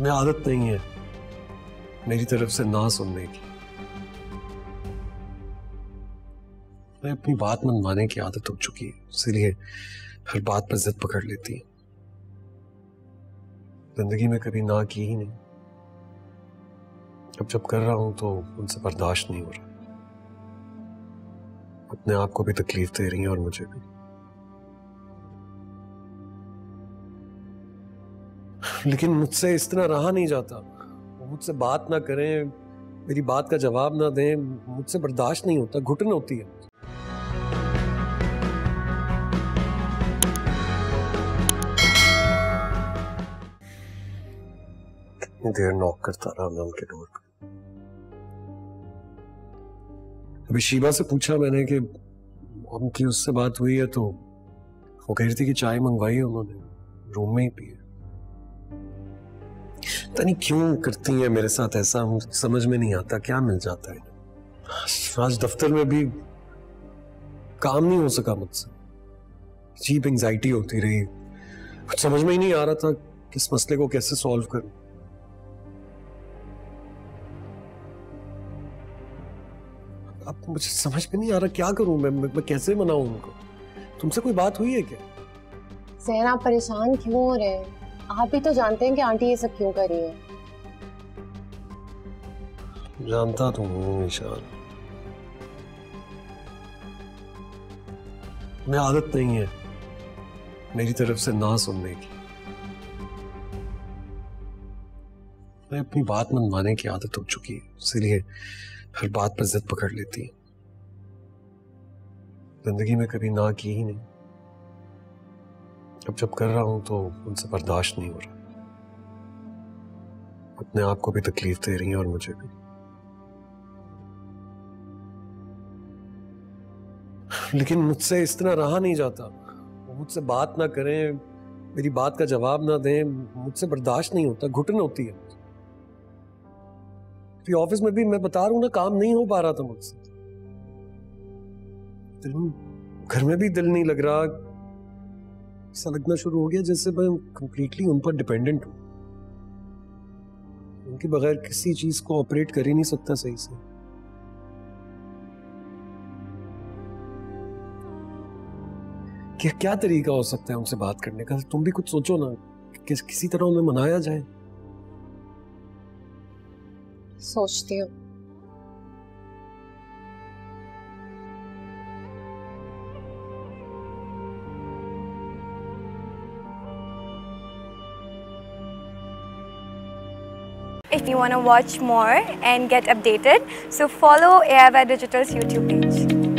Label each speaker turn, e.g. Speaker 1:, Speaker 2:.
Speaker 1: मैं आदत नहीं है मेरी तरफ़ से ना सुनने की। मैं अपनी बात मनवाने की आदत हो चुकी है, इसीलिए हर बात पर जिद पकड़ लेती है। ज़िंदगी में कभी ना की ही नहीं। अब जब कर रहा हूँ तो उनसे बर्दाश्त नहीं हो रहा। अपने आप को भी तकलीफ़ दे रही है और मुझे भी। लेकिन मुझसे इस तरह रहा नहीं जाता। मुझसे बात ना करें, मेरी बात का जवाब ना दें, मुझसे बर्दाश्त नहीं होता, घुटन होती है। देर नॉक करता रहा मैं उनके डोर पे। अभी शीबा से पूछा मैंने कि उनकी उससे बात हुई है तो वो कह रही थी कि चाय मंगवाई है उन्होंने, रूम में ही पी है पता नहीं क्यों करती है मेरे साथ ऐसा मुझे समझ में नहीं आता क्या मिल जाता है। आज दफ्तर में भी काम नहीं हो सका मुझसे। चीप एंजाइटी होती रही। कुछ समझ में ही नहीं आ रहा था किस मसले को कैसे सॉल्व करूँ। अब मुझे समझ में नहीं आ रहा क्या करूँ मैं मैं, मैं कैसे मनाऊं उनको? तुमसे कोई बात हुई है क्या?
Speaker 2: आप परेशान क्यों हो रहे हैं? आप भी तो जानते हैं कि आंटी ये सब क्यों कर रही है।
Speaker 1: जानता तो हूँ ईशान मैं आदत नहीं है मेरी तरफ़ से ना सुनने की। मैं अपनी बात मनवाने की आदत हो चुकी है, इसीलिए हर बात पर जिद पकड़ लेती है। ज़िंदगी में कभी ना की ही नहीं। अब जब कर रहा हूँ तो उनसे बर्दाश्त नहीं हो रहा। अपने आप को भी तकलीफ़ दे रही है और मुझे भी। लेकिन मुझसे इस तरह रहा नहीं जाता। वो मुझसे बात ना करें, मेरी बात का जवाब ना दें, मुझसे बर्दाश्त नहीं होता, घुटन होती है। फिर ऑफ़िस में भी मैं बता रहा हूँ ना, काम नहीं हो पा रहा था मुझसे। घर में भी दिल नहीं लग रहा ऐसा लगना शुरू हो गया जैसे मैं कंप्लीटली उन पर डिपेंडेंट हूँ। उनके बगैर किसी चीज़ को ऑपरेट कर ही नहीं सकता सही से। क्या क्या तरीका हो सकता है उनसे बात करने का? तुम भी कुछ सोचो ना कि किसी तरह उन्हें मनाया जाए।
Speaker 2: सोचती हूँ।
Speaker 3: If you want to watch more and get updated, so follow AIY Digital's YouTube page.